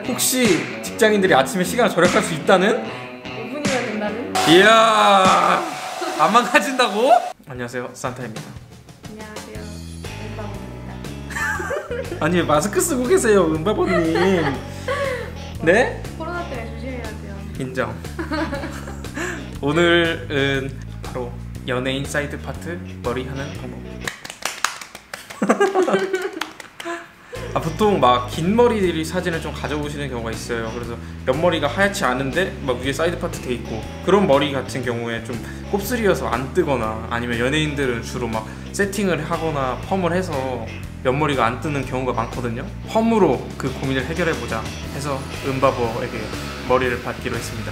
혹시 직장인들이 아침에 시간을 절약할 수 있다는? 5분이면 된다는? 이야 안 망가진다고? 안녕하세요 산타입니다 안녕하세요. 은바버입니다. 아니 왜 마스크 쓰고 계세요 은바버님 네? 코로나 때문에 조심해야 돼요. 인정 오늘은 바로 연예인 side part 머리 하는 방법 아, 보통 막 긴 머리들이 사진을 좀 가져오시는 경우가 있어요. 그래서 옆머리가 하얗지 않은데 막 위에 side part 돼 있고 그런 머리 같은 경우에 좀 곱슬이어서 안 뜨거나 아니면 연예인들은 주로 막 세팅을 하거나 펌을 해서 옆머리가 안 뜨는 경우가 많거든요. 펌으로 그 고민을 해결해 보자 해서 은바버에게 머리를 받기로 했습니다.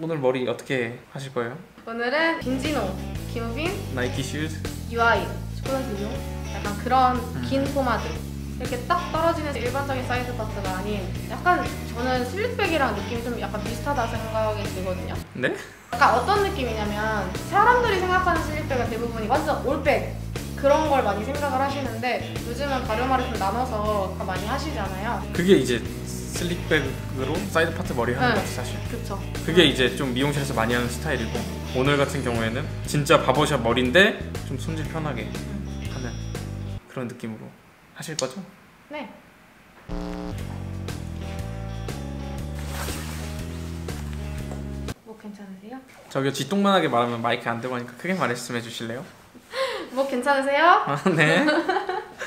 오늘 머리 어떻게 하실 거예요? 오늘은 김진호, 김우빈, 나이키 shoes 유아인, 초콜릿 유 약간 그런 음. 긴 포마드 이렇게 딱 떨어지는 일반적인 side part가 아닌 약간 저는 slick back이랑 느낌이 좀 약간 비슷하다 생각이 들거든요. 네? 약간 어떤 느낌이냐면 사람들이 생각하는 slick back은 대부분이 완전 올백 그런 걸 많이 생각을 하시는데 요즘은 가르마를 좀 나눠서 다 많이 하시잖아요. 그게 이제 slick back으로 side part 머리 하는 네. 거지 사실. 그쵸? 그게 이제 좀 미용실에서 많이 하는 스타일이고 오늘 같은 경우에는 진짜 바버샵 머리인데 좀 손질 편하게 하는 그런 느낌으로 하실 거죠? 네. 뭐 괜찮으세요? 저기요 쥐똥만하게 말하면 마이크 안 하니까 크게 말씀 해 주실래요? 뭐 괜찮으세요? 아, 네.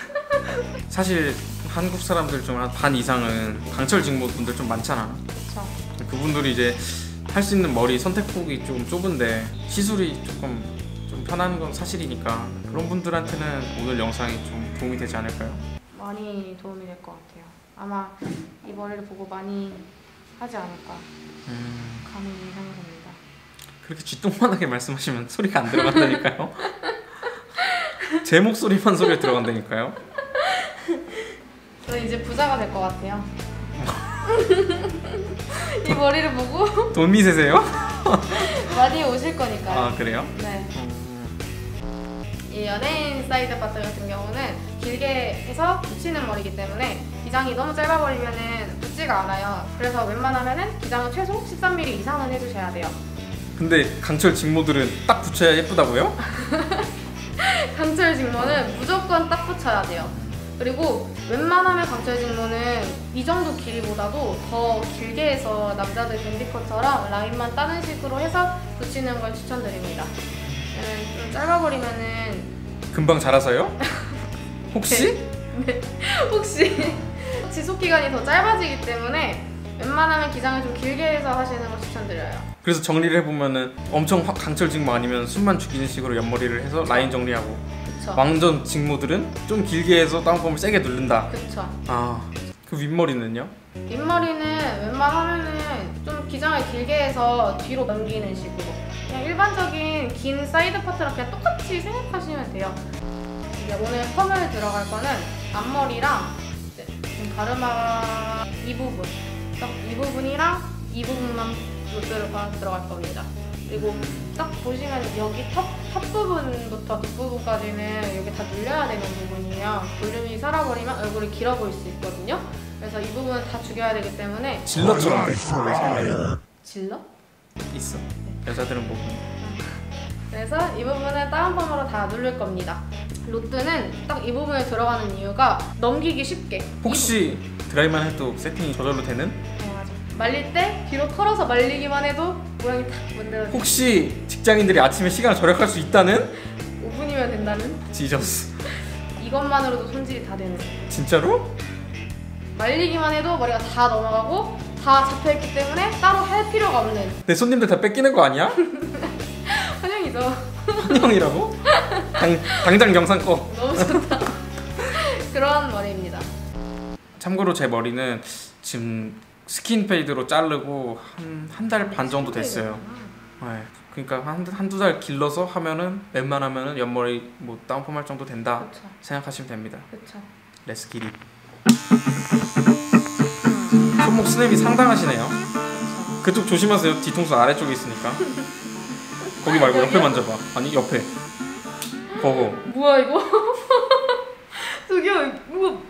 사실 한국 사람들 중 한 반 이상은 강철 직무 분들 좀 많잖아. 그쵸. 그분들이 이제 할 수 있는 머리 선택폭이 좀 좁은데 시술이 조금 좀 편한 건 사실이니까 그런 분들한테는 오늘 영상이 좀 도움이 되지 않을까요? 많이 도움이 될 것 같아요. 아마 이 머리를 보고 많이 하지 않을까 음, 감히 예상이 됩니다. 그렇게 쥐똥만하게 말씀하시면 소리가 안 들어간다니까요. 제 목소리만 소리가 들어간다니까요. 저는 이제 부자가 될 것 같아요. 이 머리를 보고 돈 미세세요? 많이 오실 거니까요. 아 그래요? 네. 음, 이 연예인 side part 같은 경우는 길게 해서 붙이는 머리이기 때문에 기장이 너무 짧아버리면은 붙지가 않아요. 그래서 웬만하면은 기장은 최소 13mm 이상은 해주셔야 돼요. 근데 강철 직모들은 딱 붙여야 예쁘다고요? 강철 직모는 무조건 딱 붙여야 돼요. 그리고 웬만하면 강철 직모는 이 정도 길이보다도 더 길게 해서 남자들 밴디컷처럼 라인만 따는 식으로 해서 붙이는 걸 추천드립니다. 왜냐면 좀 짧아버리면은 금방 자라서요? 혹시? 혹시 지속 기간이 더 짧아지기 때문에 웬만하면 기장을 좀 길게 해서 하시는 걸 추천드려요. 그래서 정리를 해보면은 엄청 확 강철 직모 아니면 숨만 죽이는 식으로 옆머리를 해서 라인 정리하고 그쵸? 완전 직모들은 좀 길게 해서 다운펌을 세게 누른다. 그쵸? 아, 그 윗머리는요? 윗머리는 웬만하면은 좀 기장을 길게 해서 뒤로 넘기는 식으로 그냥 일반적인 긴 side part랑 그냥 똑같이 생각하시면 돼요. 이제 오늘 펌을 들어갈 거는 앞머리랑 이제 지금 가르마 이 부분, 딱 이 부분이랑 이 부분만 로드가 들어갈 겁니다. 그리고 딱 보시면 여기 턱, 턱 부분부터 뒷부분까지는 여기 다 눌려야 되는 부분이에요. 볼륨이 살아버리면 얼굴이 길어 보일 수 있거든요. 그래서 이 부분은 다 죽여야 되기 때문에 돼. 질러? 있어. 여자들은 뭐 그래서 이 부분은 다운펌으로 다 누를 겁니다. 로트는 딱 이 부분에 들어가는 이유가 넘기기 쉽게. 혹시 드라이만 해도 세팅이 저절로 되는? 어, 맞아. 말릴 때 뒤로 털어서 말리기만 해도 모양이 탁 만들어져. 혹시 직장인들이 아침에 시간을 절약할 수 있다는? 5분이면 된다는? 지저스. 이것만으로도 손질이 다 되는. 진짜로? 말리기만 해도 머리가 다 넘어가고 다 잡혀있기 때문에 따로 할 필요가 없는 내 손님들 다 뺏기는 거 아니야? 환영이죠. 환영이라고? 당, 당장 영상 꺼. 너무 좋다. 그런 머리입니다. 참고로 제 머리는 지금 skin fade로 자르고 한 한 달 반 정도 됐어요. 네. 그러니까 한 한두 달 길러서 하면은 웬만하면은 옆머리 뭐 다운펌 할 정도 된다 그렇죠. 생각하시면 됩니다. 그렇죠. 레스 길이. 손목 스냅이 상당하시네요. 그쪽 조심하세요. 뒤통수 아래쪽에 있으니까. 거기 말고 옆에 만져봐. 아니 옆에. 거거. 뭐야 이거? 저기요 이거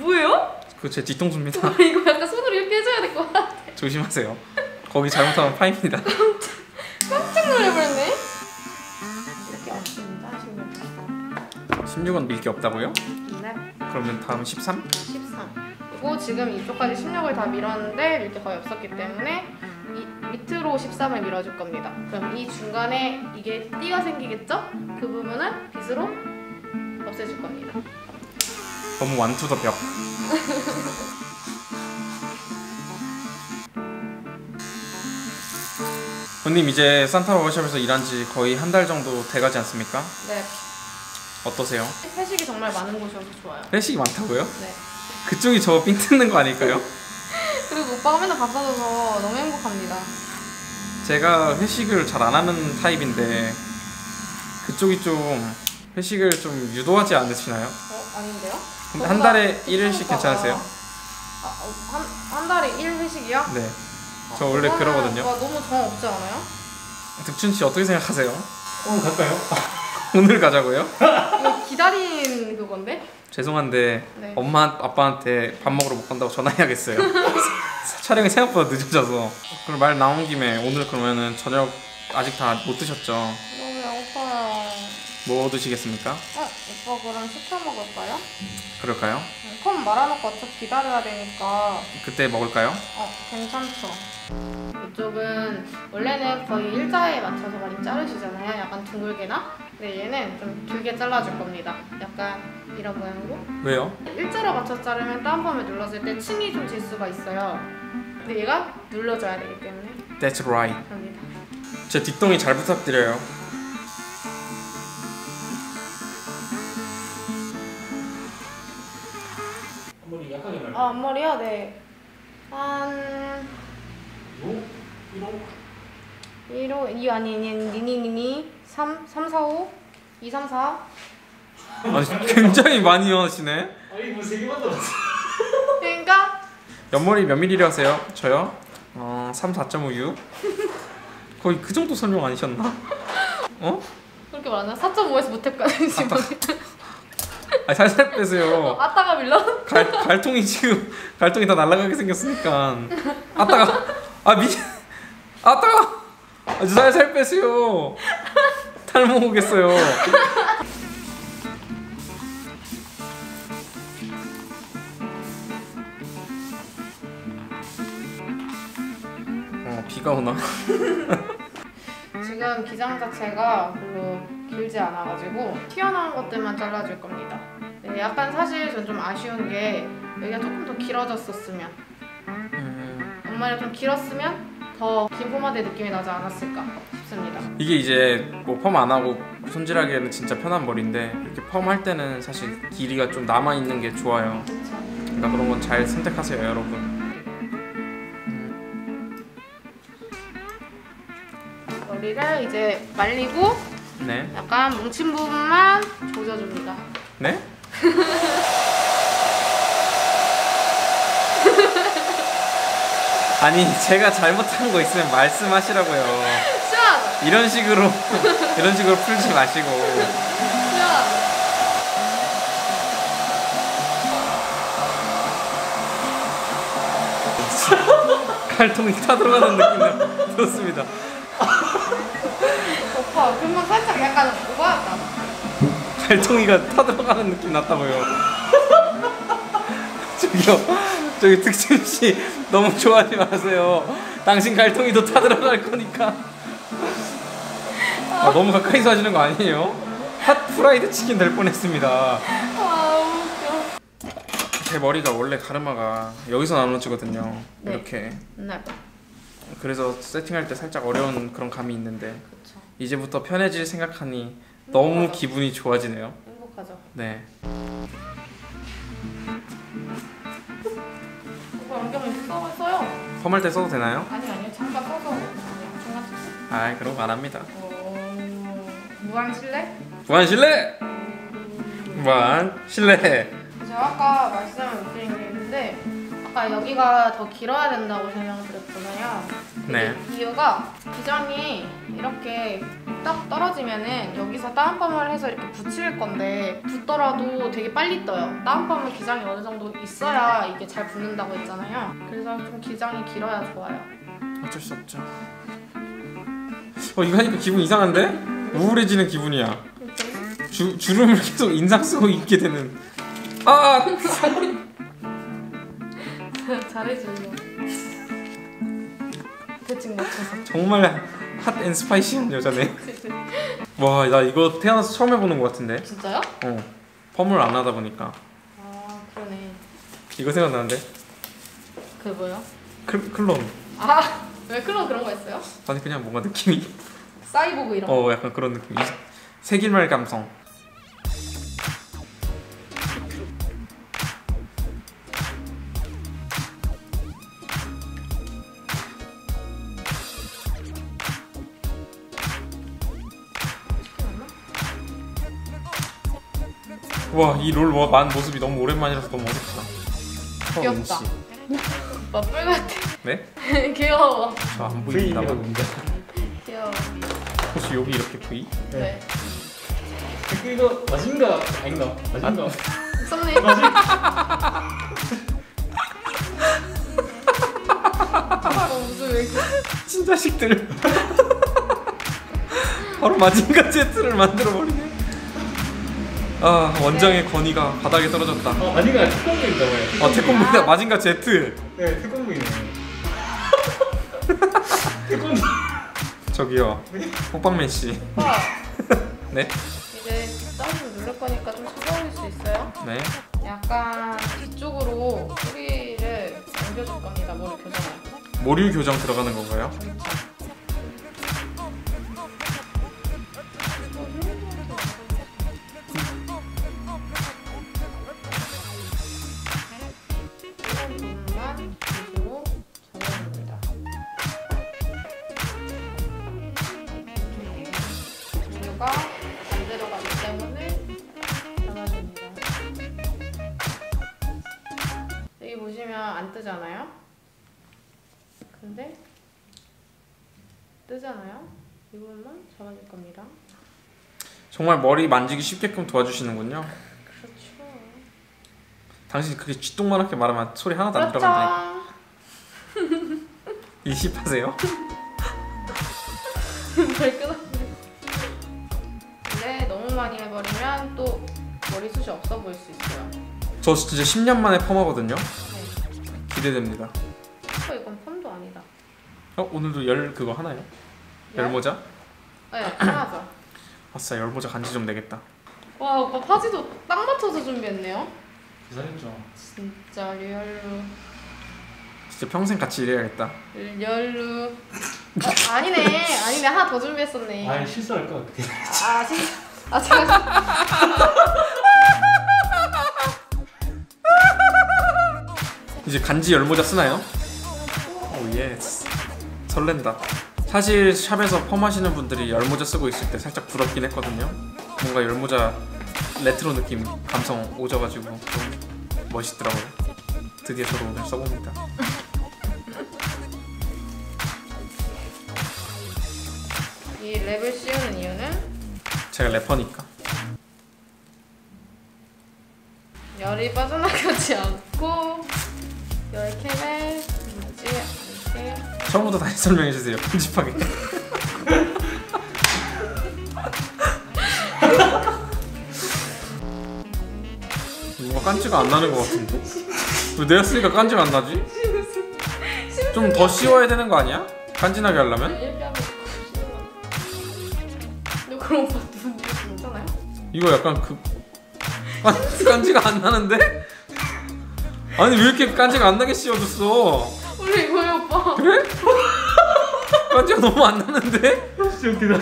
뭐예요? 그거 제 뒤통수입니다. 이거 약간 손으로 이렇게 해줘야 될 것 같아. 조심하세요. 거기 잘못하면 파입니다. 깜짝 놀래버렸네. 이렇게 없습니다. 16. 16은 밀게 없다고요? 네. 그러면 다음 13? 13. 그리고 지금 이쪽까지 16을 다 밀었는데 밀게 거의 없었기 때문에 이 밑으로 13을 밀어줄 겁니다. 그럼 이 중간에 이게 띠가 생기겠죠? 그 부분은 빗으로 없애줄 겁니다. 너무 완투더 벽. 언님 이제 산타 워크숍에서 일한 지 거의 한 달 정도 돼가지 않습니까? 네. 어떠세요? 회식이 정말 많은 곳이어서 좋아요. 회식이 많다고요? 네. 그쪽이 저 삥 뜯는 거 아닐까요? 그리고 오빠가 맨날 밥 사줘서 너무 행복합니다. 제가 회식을 잘 안 하는 타입인데 그쪽이 좀 회식을 좀 유도하지 않으시나요? 어? 아닌데요? 근데 한 달에 1일씩 괜찮으세요? 아, 어, 한, 한 달에 1회식이요? 네. 저 원래 그러거든요. 너무 정 없지 않아요? 득춘 씨 어떻게 생각하세요? 오늘 갈까요? 오늘 가자고요? 이거 기다린 그건데? 죄송한데 네. 엄마 아빠한테 밥 먹으러 못 간다고 전화해야겠어요. 촬영이 생각보다 늦어져서. 그럼 말 나온 김에 오늘 그러면은 저녁 아직 다 못 드셨죠? 너무 배고파요. 뭐 드시겠습니까? 어? 오빠 그럼 시켜 먹을까요? 그럴까요? 컵 말아놓고 어차피 기다려야 되니까 그때 먹을까요? 어 괜찮죠. 이쪽은 원래는 거의 일자에 맞춰서 많이 자르시잖아요. 약간 둥글게나. 근데 얘는 좀 길게 잘라줄 겁니다. 약간 이런 모양으로. 왜요? 일자로 맞춰 자르면 다운펌을 눌렀을 때 침이 좀 질 수가 있어요. 근데 얘가 눌러줘야 되기 때문에 That's right. 합니다. 제 뒷동이 잘 부탁드려요. 한번 약하게 말고 아 앞머리요? 네. 한 요? 이로? 1호, 2 아니 아니 니니니니 3, 3, 4, 5 2, 3, 4 아니 굉장히 많이 하시네. 아니 뭐세 개만 남았어 그러니까 옆머리 몇 밀리리 하세요? 저요? 어, 3, 4.56. 거의 그 정도 설명 아니셨나? 어? 그렇게 말하나? 4.5에서 못했까지 지금 아 살살 빼세요. 아따가 밀러? 갈, 갈통이 지금 갈통이 다 날아가게 생겼으니까 아따가 아 미 아따가 아주 살살 빼세요 탈모 오겠어요. 어 비가 오나? 지금 기장 자체가 별로 길지 않아가지고 튀어나온 것들만 잘라줄 겁니다. 네, 약간 사실 전 좀 아쉬운 게 여기가 조금 더 길어졌었으면. 음, 앞머리가 좀 길었으면 더 긴 포마대 느낌이 나지 않았을까 싶습니다. 이게 이제 뭐 펌 안 하고 손질하기에는 진짜 편한 머리인데 이렇게 펌 할 때는 사실 길이가 좀 남아 있는 게 좋아요. 그러니까 그런 건 잘 선택하세요, 여러분. 머리를 이제 말리고 네, 약간 뭉친 부분만 조져줍니다. 네? 아니 제가 잘못한 거 있으면 말씀하시라고요. 시원하죠? 이런 식으로 이런 식으로 풀지 마시고 시원하죠? 칼통이 타들어가는 느낌이 들었습니다. 오빠 금방 살짝 약간 오버했다. 갈통이가 타들어가는 느낌 났다고요. 저기요, 저기 득심 씨 너무 좋아하지 마세요. 당신 갈통이도 타들어갈 거니까. 아, 너무 가까이서 하시는 거 아니에요? 핫 프라이드 치킨 될 뻔했습니다. 아 웃겨. 제 머리가 원래 가르마가 여기서 나눠지거든요. 네. 이렇게. 네. 그래서 세팅할 때 살짝 어려운 그런 감이 있는데 그렇죠. 이제부터 편해질 생각하니 너무 기분이 좋아지네요. 행복하죠. 네. 오빠 안경을 써, 써요. 펌할 때 써도 되나요? 아니 아니요 잠깐 써서 중간. 아 그런 거 안 합니다. 오, 무한 실내? 무한 실내. 무한 실내. 제가 아까 말씀드린 게 있는데 아까 여기가 더 길어야 된다고 설명드렸잖아요. 네. 이게 이유가 기장이 이렇게 딱 떨어지면은 여기서 다운펌을 해서 이렇게 붙일 건데 붙더라도 되게 빨리 떠요. 다운펌은 기장이 어느 정도 있어야 이게 잘 붙는다고 했잖아요. 그래서 좀 기장이 길어야 좋아요. 어쩔 수 없죠. 어 이거 하니까 기분 이상한데? 우울해지는 기분이야. 주, 주름을 계속 인상 쓰고 있게 되는. 아 잘해주려. 대충 맞춰서. 정말 핫앤 스파이시한 여자네. 와 나 이거 태어나서 처음 해보는 것 같은데. 진짜요? 어 펌을 안 하다 보니까 아 그러네. 이거 생각나는데. 그게 뭐요? 클, 클론. 아, 왜 클론 그런 거 했어요? 아니 그냥 뭔가 느낌이. 사이보그 이런 거. 어 약간 그런 느낌. 이- 세길말 감성. 와 이 롤만 모습이 너무 오랜만이라서 너무 어색하다. 귀엽다. 맞불 같아. 네? 귀여워. 저 안 보입니다. 귀여워. 혹시 여기 이렇게 V? 네. 이거 맞은가 아닌가? 맞은가? 썸네일. 아, 무슨 왜 이렇게. 친자식들 바로 마징가 제트를 만들어 버리네. 아 원장의 권위가 바닥에 떨어졌다. 어 아닌가? 특공부인가 봐요. 아 태권브이다 마징가 제트. 네 특공부이네. 특공부. 저기요 호빵맨 씨. 오빠, 네? 이제 다운 누를 거니까 좀 차가워질 수 있어요? 네. 약간 뒤쪽으로 뿌리를 옮겨줄 겁니다. 머리 교정할. 모류 교정 들어가는 건가요? 이런 이 부분만 잡아줄 겁니다. 정말 머리 만지기 쉽게끔 도와주시는군요. 그렇죠. 당신 그렇게 쥐똥만하게 말하면 소리 하나도 안. 그렇죠. 잘 끊었네. 근데 너무 많이 해버리면 또 머리숱이 없어 보일 수 있어요. 저 진짜 10년 만에 펌하거든요. 네. 기대됩니다. 어, 이건 펌도 아니다. 어 오늘도 열 그거 하나요? 열 모자? 네, 하나죠. 아싸 열 모자 간지 좀 내겠다. 와, 오빠 파지도 딱 맞춰서 준비했네요. 계산했죠. 진짜 real루. 진짜 평생 같이 일해야겠다. real루. 어, 아니네. 아니네. 하나 더 준비했었네. 아 실수할 것 같아. 아, 진 아, 제가. 이제 간지 열 모자 쓰나요? oh yes. 설렌다. 사실 샵에서 펌 하시는 분들이 열 모자 쓰고 있을 때 살짝 부럽긴 했거든요. 뭔가 열 모자 레트로 느낌 감성 오져가지고 좀 멋있더라고요. 드디어 저도 오늘 써봅니다. 이 랩을 씌우는 이유는 제가 래퍼니까. 열이 빠져나가지 않고 않게 처음부터 다시 설명해 주세요. 편집하게. 뭔가 깐지가 안 나는 것 같은데? 왜 내가 쓰니까 깐지가 안 나지? 좀 더 씌워야 되는 거 아니야? 간지나게 하려면? 이렇게 하면 근데 그럼 오빠 눈 괜찮아요? 이거 약간 그 깐- 깐지가 안 나는데? 아니 왜 이렇게 깐지가 안 나게 씌워줬어? 원래 이거요 오빠 그래? 깐지가 너무 안 나는데? 진짜 웃기다.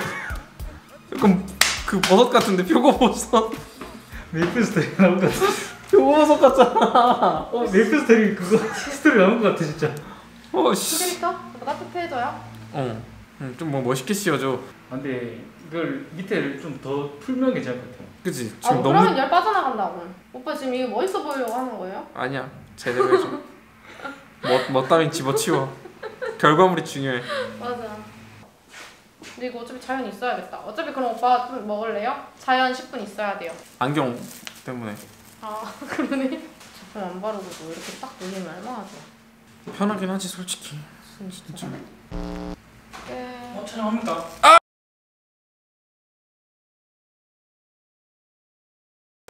약간 그 버섯 같은데 표고버섯 메이플 스토리 나온 것 같아. 표고버섯 같잖아 어 메이플 스토리 그거 스토리 나온 것 같아 진짜. 어씨 그러니까 따뜻해져요 어. 좀뭐 멋있게 씌워줘 아, 근데 이걸 밑에를 좀 더 풀면 괜찮을 것 같아요. 그치? 아 지금 그러면 너무 열 빠져나간다고 오빠 지금 이거 멋있어 보이려고 하는 거예요? 아니야 제대로 해줘 멋, 멋 따윈 집어치워 결과물이 중요해 맞아 근데 이거 어차피 자연 있어야겠다. 어차피 그럼 오빠 좀 먹을래요? 자연 10분 있어야 돼요. 안경 때문에 아 그러네. 제품 안 바르고도 이렇게 딱 올리면 얼마나 좋아. 편하긴 하지 솔직히 진짜. 끝. 어, 촬영합니까?